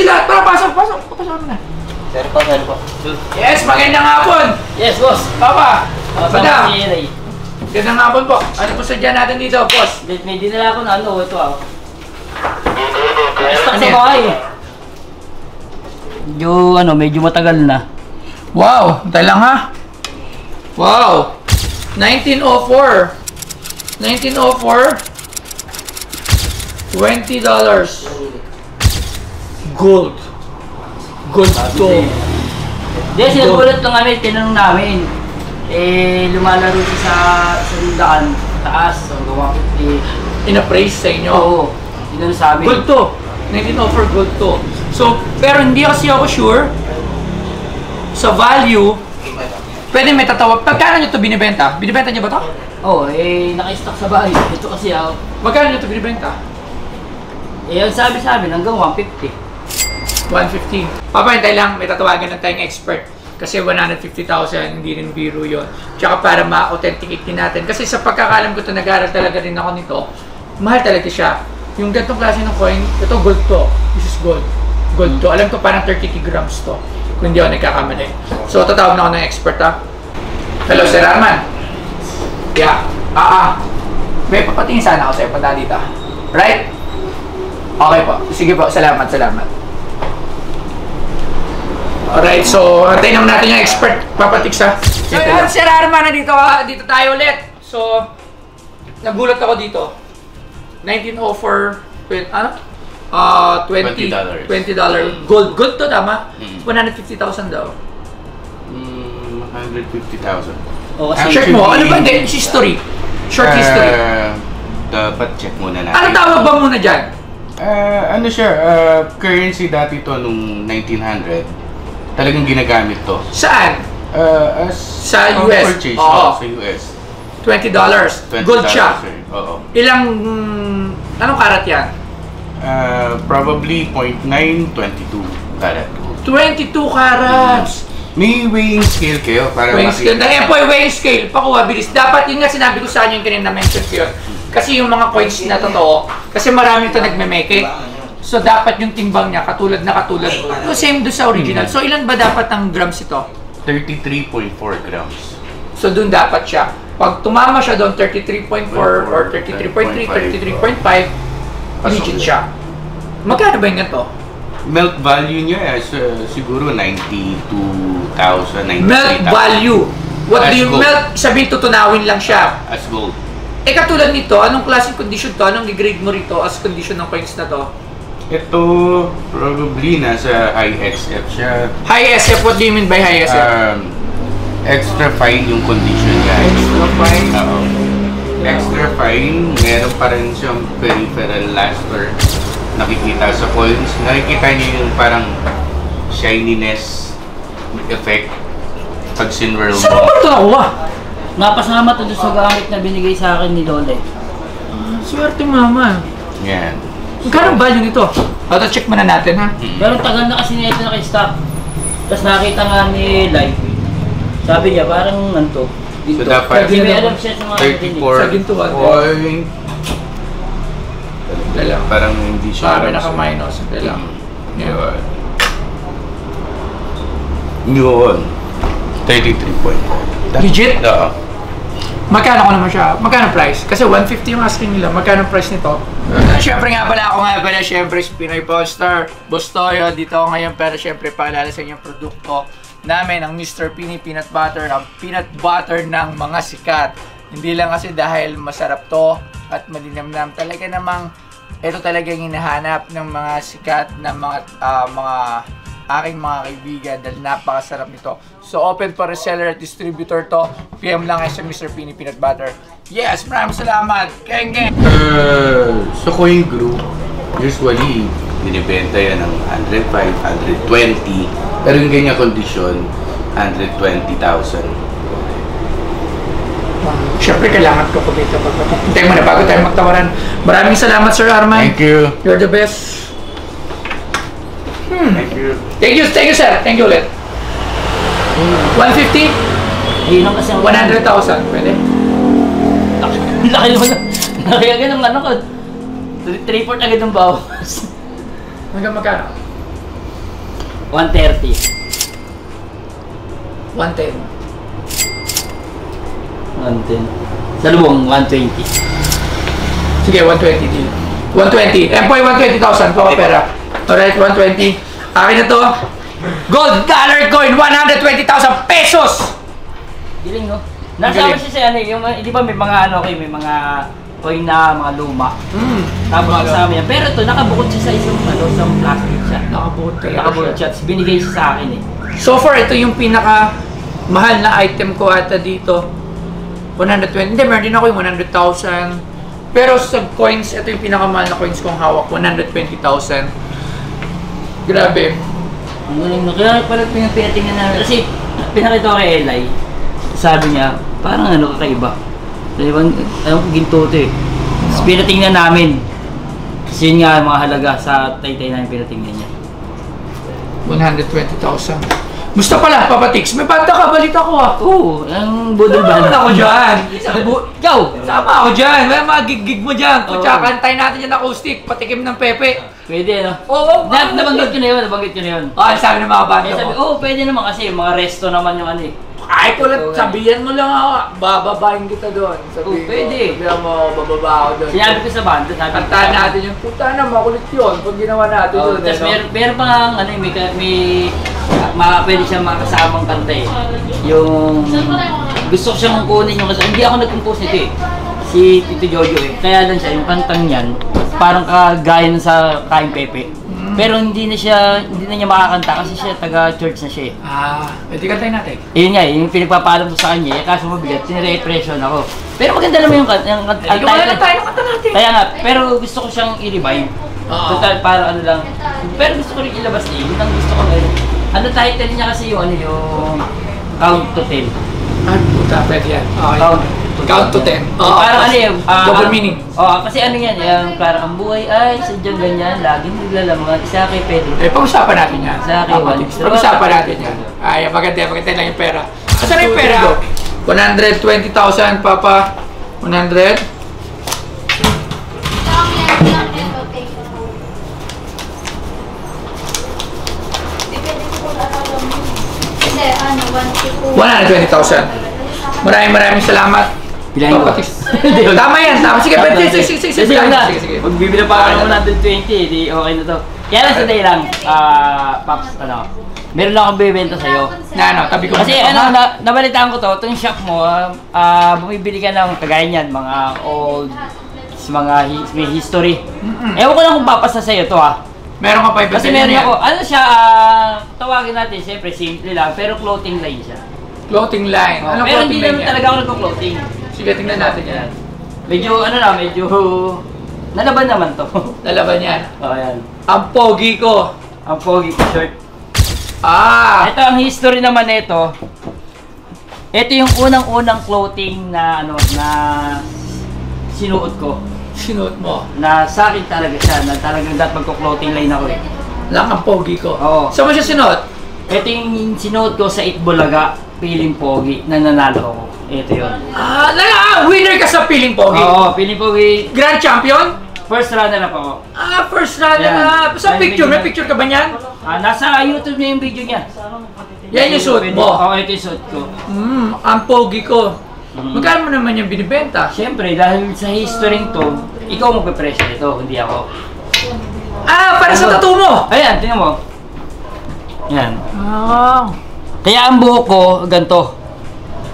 sila. Tara, pasok, pasok. Pasok na. Sir po, sir po. Yes, magandang hapon. Yes, boss. Papa, madam. Si Ray. Magandang hapon po. Ano po sadya natin dito, boss? May, may dinala ako na ano, ito ah. Stock Ano sa yan? bahay. Medyo ano, medyo matagal na. Wow, tayo lang ha. Wow. 1904. 1904. $20. Gold. Gold to. Hindi, sinagulat lang kami, tinanong namin. Eh, lumalaro siya sa, sa daan, taas, so gawa ko. Eh, In-appraise sa inyo. oo, yun ang sabi. Gold to. 1904 gold to. So, pero hindi kasi ako sure sa value. Pwede may tatawag. Pagkano nyo to binibenta? Binibenta nyo ba to? Oo, eh, naka-stock sa bahay. Ito kasi ah, Magkano nyo to binibenta? eh, ang sabi sa amin, hanggang 150. 115. Papantay lang, may tatawagan ng tayong expert. Kasi 150,000, hindi rin biro yon. Tsaka para ma-authenticate natin. Kasi sa pagkakalam ko to nag-aaral talaga rin ako nito, mahal talaga siya. Yung ganitong klase ng coin, ito gold to. This is gold. Gold to. Alam ko parang 30 grams to. Kung hindi ako nagkakamali. So, tatawag na ako ng expert ha. Hello, Sir Arman. Yeah. Ah, ah. May papatingin sana ako sa'yo punta dito. Right? Okay po. Sige po. Salamat, salamat. Alright, so antayin naman natin yung expert papatiks ha. So yun, Sir Arman, nandito, ka- dito tayo ulit. So, nagulat ako dito. 1904, twen- ano? Ah, 20, $20. $20 gold. Gold to, tama? Mm. 150,000 daw. Mm, 150,000. Oo, kasi Check mo, ano ba? Hindi, history. Short history. Uh, dapat check muna natin. Ano tawag ba muna dyan? Uh, ano siya, uh, currency dati to nung 1900. Talagang ginagamit to. Saan? Uh, as Sa US. Purchase, Oo. oo, sa US. $20. $20 Gold siya. sir. Oo. Ilang, mm, anong karat yan? Uh, probably 0.922 karat. 22 carats. May weighing scale kayo para Weighing scale. makita. Ayan po yung weighing scale. Pakuha, bilis. Dapat, yun nga sinabi ko sa inyo yung kanina na-mention ko yun. Kasi yung mga coins na totoo, kasi marami ito nagme-make So, dapat yung timbang niya, katulad na katulad. So, same do sa original. So, ilan ba dapat ang grams ito? 33.4 grams. So, dun dapat siya. Pag tumama siya doon, 33.4 or 33.3, 33.5, legit siya. Magkano ba yung ganito? Melt value niya is uh, siguro 92,000, 93,000. Melt value. What do As you gold. melt? Sabihin, tutunawin lang siya. As gold. Eh katulad nito, anong klaseng condition to? Anong i-grade mo rito as condition ng coins na to? Ito, probably nasa high XF siya. High SF, what do you mean by high SF? Um, extra fine yung condition niya. Extra fine. Oo. Extra fine, meron pa rin siyang peripheral luster. Nakikita sa coins. Nakikita niyo yung parang shininess effect pag sinwirl Saan mo mo. ba ito nakuha? napasama to doon sa gamit na binigay sa akin ni Lola. eh. Swerte mama. Yan. Magkano value nito? Ito, check muna natin ha. Pero tagal na kasi nito naka-stock. Tapos nakita nga ni Live. Sabi niya, parang nanto. Dito. So, dapat- Hindi may alam siya sa mga narinig. 34 Sa gintuan. point. Dala. Parang hindi siya. Sabi sa- naka-minus. Dala. Yun. Yun. 33.4. Legit? Oo. Magkano ko naman siya? Magkano price? Kasi 150 yung asking nila. Magkano price nito? Uh, Siyempre nga pala ako nga pala, siyempre si Pinoy Poster, Bustoyo, dito ako ngayon pero siyempre paalala sa inyong produkto namin, ang Mr. Pini Peanut Butter, ang peanut butter ng mga sikat. Hindi lang kasi dahil masarap to at malinamnam. Talaga namang ito talaga yung hinahanap ng mga sikat na mga ah, mga aking mga kaibigan dahil napakasarap nito. So open for reseller at distributor to. PM lang kayo sa Mr. Pini Peanut Butter. Yes, maraming salamat. Keng keng. Uh, sa coin group, usually, binibenta yan ng 105, 120. Pero yung ganyan kondisyon, 120,000. Siyempre, kailangan ko kumita pag Hintay mo na bago tayo magtawaran. Maraming salamat, Sir Arman. Thank you. You're the best. Thank you. Thank you, thank you, sir. Thank you ulit. 150? Ayun kasi ang 100,000. Pwede? Laki naman. Laki agad ng ano ko. 3-4 agad ng bawas. Hanggang magkano? 130. 110. 110. Sa lubong, 120. Sige, 120 deal. 120. Empoy, 120,000 po pera. Alright, 120. Akin na to. Gold dollar coin, 120,000 pesos! Giling, no? Nasama Galing. siya sa ano, yung, di ba may mga ano kayo, may mga coin na mga luma. Hmm. Tapos kasama yan. Pero ito, nakabukod siya sa isang, ano, isang plastic siya. Nakabukod talaga Nakabukod siya. siya. Tapos binigay siya sa akin eh. So far, ito yung pinaka mahal na item ko ata dito. 120. Hindi, meron din ako yung 100,000. Pero sa coins, ito yung pinakamahal na coins kong hawak. 120,000. Grabe. Ang galing no. Kaya pala pin- pinatingnan namin. Kasi pinakita ko kay Eli. Sabi niya, parang ano kakaiba. Sabi ba, ko ginto to eh. Tapos pinatingnan namin. Kasi yun nga mga halaga sa taytay namin pinatingnan niya. 120,000. Musta pala, Papa Tix? May banda ka, balita ko ah. Oo, ang budol ba? Sama ako dyan. Ikaw! Sama ako dyan. May mga gig-gig mo dyan. Oo. Kutsa, kantayin natin yung acoustic. Patikim ng pepe. Pwede ano? Oo, Na, nabanggit ko na yun, nabanggit ko na yun. Ah, sabi ng mga banda sabi, mo. oh, pwede naman kasi mga resto naman yung ano eh. Ay, kulat, sabihan mo lang ako. Bababahin kita doon. Sabihin Oo, pwede. Ko, sabihan mo, bababa ako doon. Sinabi ko sa banda, sabi ko. Kantahan natin yung puta na, makulit yun. Pag ginawa natin Oh, yun. tapos eh, meron, meron pa nga ano, may, may ma, pwede siya makasamang kanta eh. Yung gusto ko siyang kunin yung kasi hindi ako nag-compose nito eh. Si Tito Jojo eh. Kaya lang siya, yung kantang niyan, parang kagaya sa Kain Pepe. Pero hindi na siya, hindi na niya makakanta kasi siya taga-church na siya eh. Ah, pwede kantahin natin. Yun nga, eh, yung pinagpapaalam ko sa kanya, eh, kaso mabigat, sinire-pression ako. Pero maganda naman yung kanta. Yung, kanta- Ay, gawa na tayo kanta natin. Kaya nga, pero gusto ko siyang i-revive. Oo. Total, para ano lang. Pero gusto ko rin ilabas eh. Yun ang gusto ko ngayon. Ano title niya kasi yung ano yung Count to Ten. Ah, puta, pwede yan. Okay. Count Count to ten. Oo, parang ano yung... ah, double ah, meaning. Oo, kasi ano yan, yung parang ang buhay ay sadyang ganyan, laging naglalamangan. Isa kay Pedro. Eh, pag-usapan natin yan. Sa akin, Papa one. Tix. Pag-usapan natin yan. Ay, maganda, maganda lang yung pera. Asan na yung pera? 120,000, Papa. 100. Hindi, ano, 1 120,000. Maraming maraming salamat. Bilahin ko. Tama yan, tama. Sige, pwede. Sige, sige, sige. Sige, Sige, sige, sige. Magbibila pa ako ng 120, di okay na to. Kaya lang sandali lang, ah, Paps, ano, meron lang akong bibenta sa'yo. Na ano, tabi ko. Kasi ano, na, nabalitaan ko to, itong shop mo, ah, bumibili ka ng kagaya niyan, mga old, mga hi- may history. Ewan ko lang kung papasa sa'yo to ah. Meron ka pa ibigay Kasi meron ako, ano siya, ah, tawagin natin, siyempre simple lang, pero clothing line siya. Clothing line. Anong pero clothing hindi line naman yan? talaga ako nagko-clothing. Sige, tingnan natin yan. Medyo, ano na, medyo, nalaban naman to. Lalaban yan. oh, yan. Ang pogi ko. Ang pogi ko shirt. Ah! Ito ang history naman nito. Ito yung unang-unang clothing na ano na sinuot ko. Sinuot mo. Na sa akin talaga siya, na talagang dapat magko-clothing line ako eh. Lang ang pogi ko. Oo. Saan mo siya sinuot? Ito yung sinuot ko sa Itbulaga, Piling Pogi, na nanalo ako. Ito yun. Ah, lala! Winner ka sa Piling Pogi. Oo, Piling Pogi, Grand champion? first runner up ako. Ah, first runner Yan. up. Sa Yan, picture, may picture ka ba niyan? Ah, nasa YouTube niya yung video niya. Yan yung Pwede- mo. Oo, ito yung suot ko. Hmm, ang pogi ko. Mhm. Magkano mo naman yung binibenta? Siyempre, dahil sa history to, ikaw magpe-presyo nito, hindi ako. Ah, para sa Ano? tattoo mo! Ayan, tingnan mo. Yan. Ah. Kaya ang buhok ko, ganito.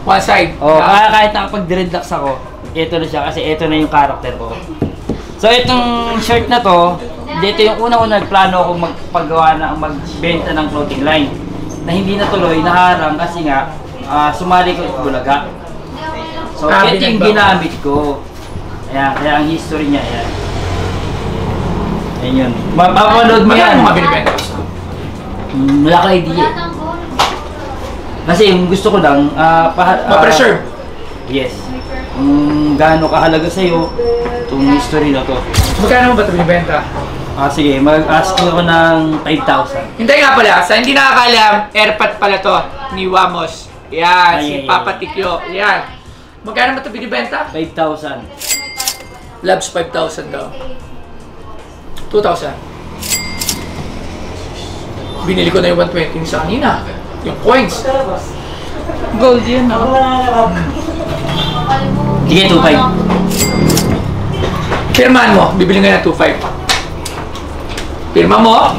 One side. Oh, kaya kahit nakapag-dreadlocks ako, ito na siya kasi ito na yung character ko. So itong shirt na to, dito yung unang-unang plano ko magpagawa na magbenta ng clothing line. Na hindi natuloy, naharang kasi nga ah, sumali ko sa Bulaga. So Ah, ito yung ginamit ko. Ayan, kaya ang history niya, ayan. Ayan yun. Mapapanood mo yan. Magkano mga binibenta? Hmm, Wala ka idea. Kasi yung gusto ko lang, ah, pa, ah, Ma-preserve. Yes. Kung gaano kahalaga sa'yo, itong history na to. Magkano mo ba ito binibenta? Ah, sige, mag-ask ako ng 5,000. Hindi nga pala, sa hindi nakakalam, airpot pala to ni Wamos. Yan, Ay, si ay. Papa Tikyo. Yan. Magkano mo ito binibenta? 5,000. Labs 5,000 daw. 2,000. Binili ko na yung 120 sa kanina. Yung coins. Gold yun, no? Sige, 2.5. Pirmahan mo, bibili nga ng 2.5. Pirma mo,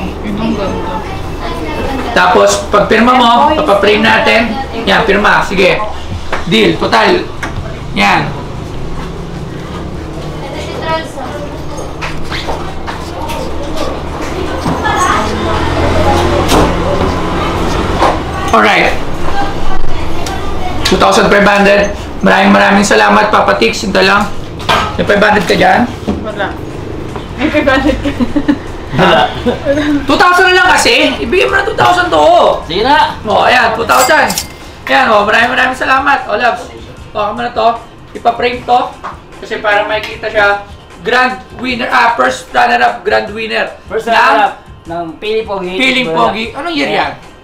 tapos pag pirma mo, papaprame natin. Yan, pirma. Sige. Deal. Total. Yan. Ito si Charles. ah. Alright. 2,500. Maraming maraming salamat, Papa Tix. Ito lang. May 500 ka dyan? Wala. May pibalit ka. Wala. 2,000 na lang kasi. Ibigay mo na 2,000 to. Sige na. O, ayan, 2,000. Ayan, o, maraming maraming salamat. O, loves, baka mo na to. Ipa-frame to. Kasi para makikita siya. Grand winner, ah, first runner-up grand winner. First ng runner-up ng Pili Pogi. Piling Pogi. Anong year yan?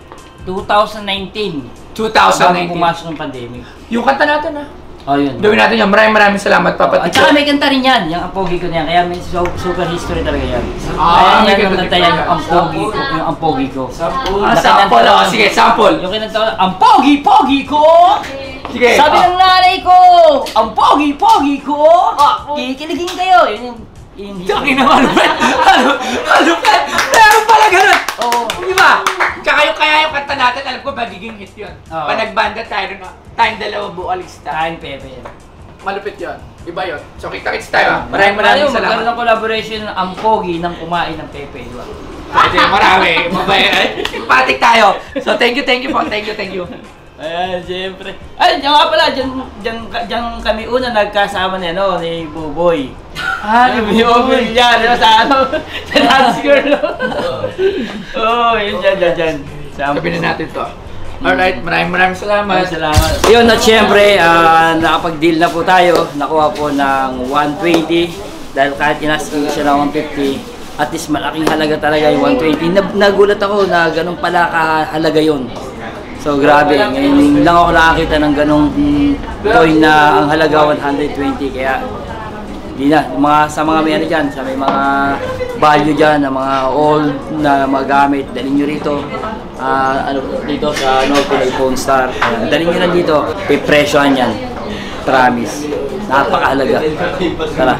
2019. 2019. Bago pumasok ng pandemic. Yung kanta natin, ah. Oh, yun. Gawin natin yan. Maraming maraming salamat, Papa At Tix. saka may kanta rin yan, yung Ampogi ko niyan. Kaya may su- super history talaga yan. Ah, may Kaya yan kanta ang kanta yan, yung Ampogi ko. Yung Ampogi ko. Ah, sample. Oh, sige, sample. Yung kinanta ko, Ampogi, Pogi ko! Sige. Sabi ah. ng nanay ko, Ampogi, Pogi ko! Kikiligin kayo! Yun yung... yung Tangin na malupit. Ano? Malupit. Meron pala ganun. Oo. Di ba? Tsaka yung kaya yung kanta natin, alam ko magiging hit yun. Oo. Pag nagbanda tayo na, tayong dalawa bualista. Kain Pepe. Malupit yun. Iba yun. So kita-kits tayo. Maraming maraming Ayaw, Magkaroon salamat. ng collaboration ng Ampogi ng kumain ng Pepe, di ba? Pwede, marami. Mabay. Patik tayo. So thank you, thank you po. Thank you, thank you. Ayan, siyempre. Ay, diyan nga pala, diyan, diyan, diyan kami una nagkasama ni, ano, ni Buboy. Ah, Yung niya, di ba, sa ano, sa dance girl. Oo, oh, yun dyan, dyan, dyan. Sa Sabi na natin to. Alright, maraming maraming salamat. Maraming salamat. Yun, at syempre, ah, nakapag-deal na po tayo. Nakuha po ng 120. Dahil kahit inasking siya ng 150, at least malaking halaga talaga yung 120. Nag- nagulat ako na ganun pala kahalaga yun. So grabe, ngayon lang ako nakakita ng ganong mm, coin na ang halaga 120. Kaya di na, mga, sa mga may ano dyan, sa may mga value dyan, na mga old na mga gamit, dalhin nyo rito. Ah, ano, dito sa Pinoy Phone Star. Dalhin nyo lang dito, pipresyohan yan. Promise. Napakahalaga. Tara.